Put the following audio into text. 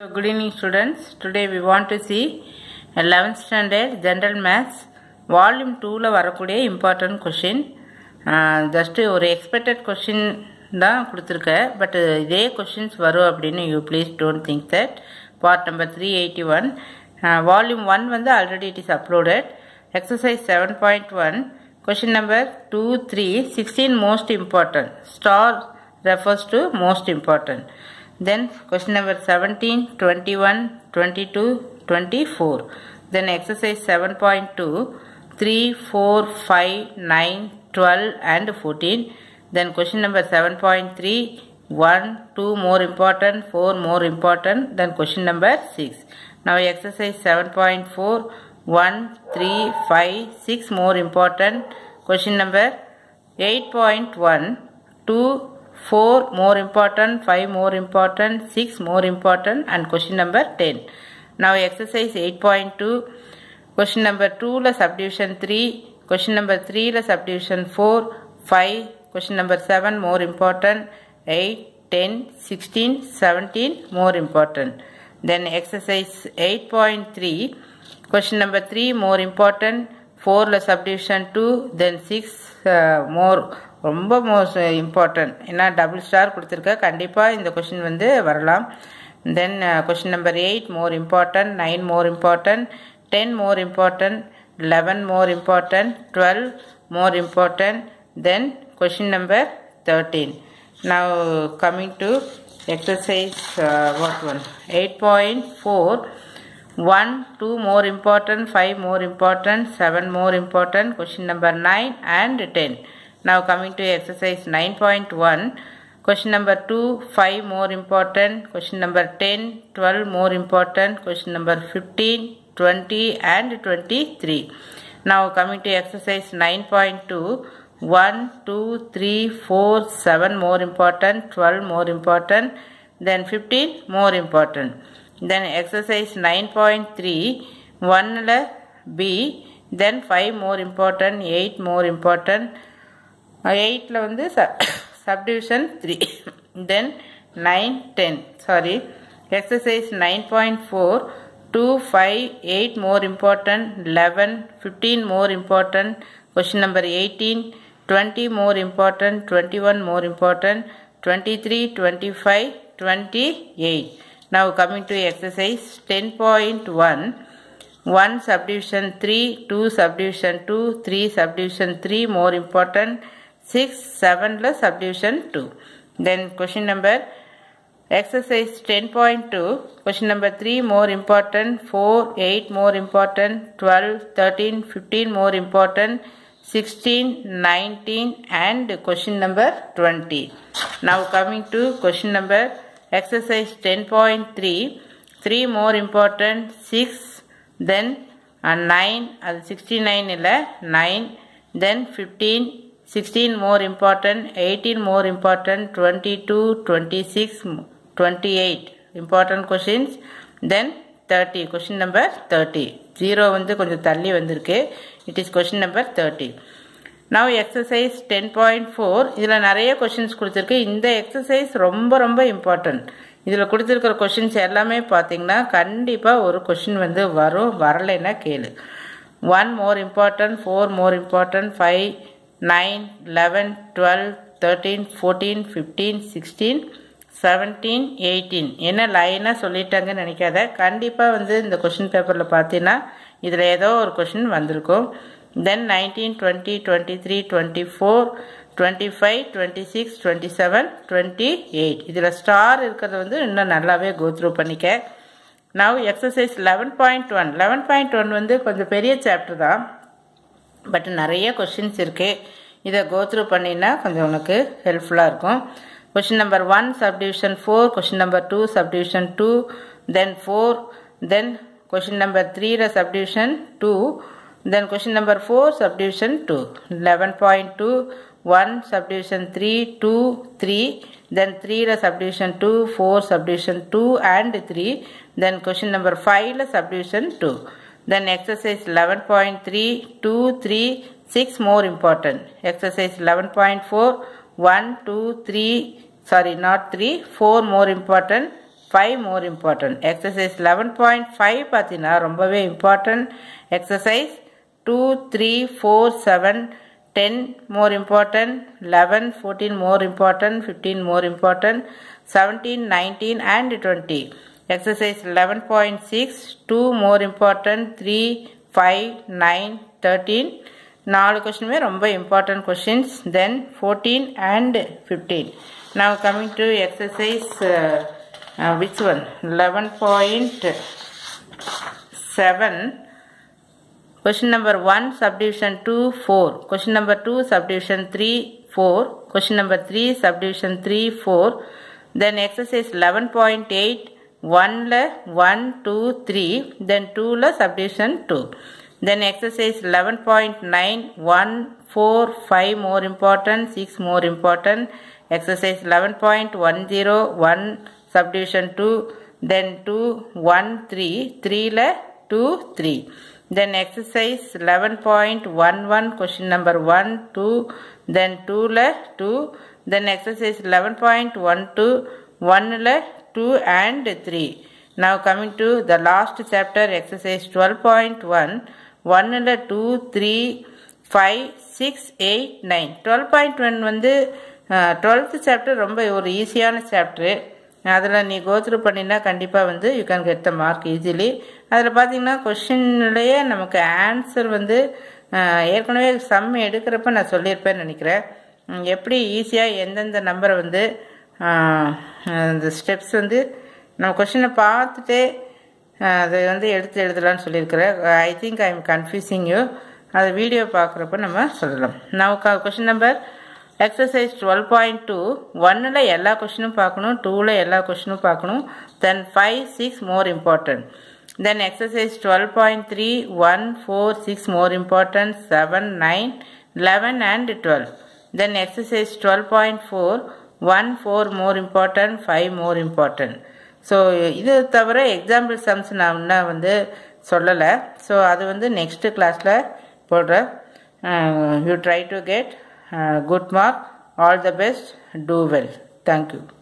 So, Good evening students. Today we want to see 11th standard general maths volume 2ல வரக்கூடிய important question. Just ஒரு expected question தான் கொடுத்துருக்க but இதே questions வரும் அப்படின்னு you please don't think that part number three eighty one volume one வந்து already it is uploaded exercise seven point one question number two three sixteen most important star refers to most important then question number 17 21 22 24 then exercise 7.2 3 4 5 9 12 and 14 then question number 7.3 1 2 more important 4 more important. Then question number 6 now exercise 7.4 1 3 5 6 more important. Question number 8.1 2 4 more important 5 more important 6 more important and question number 10 now exercise 8.2 question number 2 la subdivision 3 question number 3 la subdivision 4 5 question number 7 more important 8 10 16 17 more important. Then exercise 8.3 question number 3 more important ஃபோரில் subdivision two then six more ரொம்ப most important ஏன்னா double star கொடுத்துருக்க. கண்டிப்பாக இந்த question வந்து வரலாம். Then question number eight more important nine more important ten more important eleven more important twelve more important then question number thirteen now coming to exercise what one eight point four 1 2 more important 5 more important 7 more important question number 9 and 10 now coming to exercise 9.1 question number 2 5 more important question number 10 12 more important question number 15 20 and 23 now coming to exercise 9.2 1 2 3 4 7 more important 12 more important then 15 more important then exercise 9.3 1 B then 5 more important 8 more important. 8 8ல வந்து subdivision 3 then 9 10 sorry. Exercise 9.4 2 5 8 more important 11 15 more important. Question number 18 20 more important 21 more important 23 25 28 now coming to exercise 10.1. 1 subdivision 3, 2 subdivision 2, 3 subdivision 3 more important, 6, 7 less subdivision 2. Then question number exercise 10.2, question number 3 more important, 4, 8 more important, 12, 13, 15 more important, 16, 19 and question number 20. Now coming to question number exercise 10.3, 3 more important, 6, then uh, 9 அது 69 இல்லை 9 then 15 16 more important 18 more important 22 26 28 important questions then 30 question number 30 zero வந்து கொஞ்சம் தள்ளி வந்திருக்கு it is question number thirty now exercise ten point four இதில் நிறைய questions கொடுத்துருக்கு. இந்த எக்ஸசைஸ் ரொம்ப ரொம்ப இம்பார்ட்டன்ட் இதில் கொடுத்துருக்கிற கொஷின்ஸ் எல்லாமே பார்த்தீங்கன்னா கண்டிப்பாக ஒரு கொஷின் வந்து வரும். வரலைன்னா கேளு. One more important four more important five nine eleven twelve thirteen fourteen fifteen sixteen seventeen eighteen என்ன லைனாக சொல்லிட்டாங்கன்னு நினைக்காத. கண்டிப்பாக வந்து இந்த கொஷின் பேப்பரில் பார்த்தீங்கன்னா இதில் ஏதோ ஒரு கொஷின் வந்திருக்கும். Then nineteen twenty twenty three twenty four twenty five twenty six 25, seven twenty eight இதில் ஸ்டார் இருக்கிறது வந்து இன்னும் நல்லாவே கோத்ரூ பண்ணிக்க. நான் எக்ஸசைஸ் லெவன் பண்ணிக்க. ஒன் லெவன் பாயிண்ட் ஒன் வந்து கொஞ்சம் பெரிய சாப்டர் தான். பட் நிறைய கொஷின்ஸ் இருக்குது இதை கோத்ரூ பண்ணினா கொஞ்சம் உனக்கு ஹெல்ப்ஃபுல்லாக இருக்கும். Question number one sub division four question number two sub division two then four then question number த்ரீல subdivision two then question number 4 subdivision 2 11.2 1 subdivision 3 2 3 then 3 la subdivision 2 4 subdivision 2 and 3 then question number 5 la subdivision 2 then exercise 11.3 2 3 6 more important exercise 11.4 1 2 3 sorry not 3 4 more important five more important exercise eleven point five பார்த்தீங்கன்னா ரொம்பவே important exercise two three four seven ten more important eleven fourteen more important fifteen more important seventeen nineteen and twenty exercise eleven point six two more important three five nine thirteen நாலு கொஷினுமே ரொம்ப important questions then fourteen and fifteen now coming to exercise uh, uh, which one 11.7 question number 1 subdivision 2 4 question number 2 subdivision 3 4 question number 3 subdivision 3 4 then exercise 11.8 1 la 1 2 3 then 2 la subdivision 2 then exercise 11.9 1 4 5 more important 6 more important. Exercise 11.10 1 subdivision 2 then 2 1 3 3 la 2 3 then exercise 11.11 question number 1 2 then 2 la 2 then exercise 11.12 1 la 2 and 3 now coming to the last chapter exercise 12.1 1 la 2 3 5 6 8 9 12.1 வந்து twelfth chapter ரொம்ப ஒரு ஈஸியான chapter அதில் நீ go through பண்ணினா கண்டிப்பாக வந்து you can get the mark easily அதில் பார்த்தீங்கன்னா கொஷின்லேயே நமக்கு ஆன்சர் வந்து ஏற்கனவே சம் எடுக்கிறப்ப நான் சொல்லியிருப்பேன்னு நினைக்கிறேன். எப்படி ஈஸியாக எந்தெந்த நம்பரை வந்து அந்த ஸ்டெப்ஸ் வந்து நம்ம கொஷினை பார்த்துட்டே அதை வந்து எடுத்து எழுதலான்னு சொல்லியிருக்கிறேன். I think I am confusing you அதை வீடியோ பார்க்குறப்ப நம்ம சொல்லலாம். நான் question number exercise twelve point two ஒன்னில் எல்லா கொஷினும் பார்க்கணும் டூவில் எல்லா கொஷினும் பார்க்கணும். Then five six more important then exercise twelve point three one four six more important seven nine eleven and twelve then exercise twelve point four one four more important five more important so இது தவிர example sums நான் இன்னும் வந்து சொல்லலை. So அது வந்து next கிளாஸில் போடுறேன். You try to get Uh, good mark. All the best. Do well. Thank you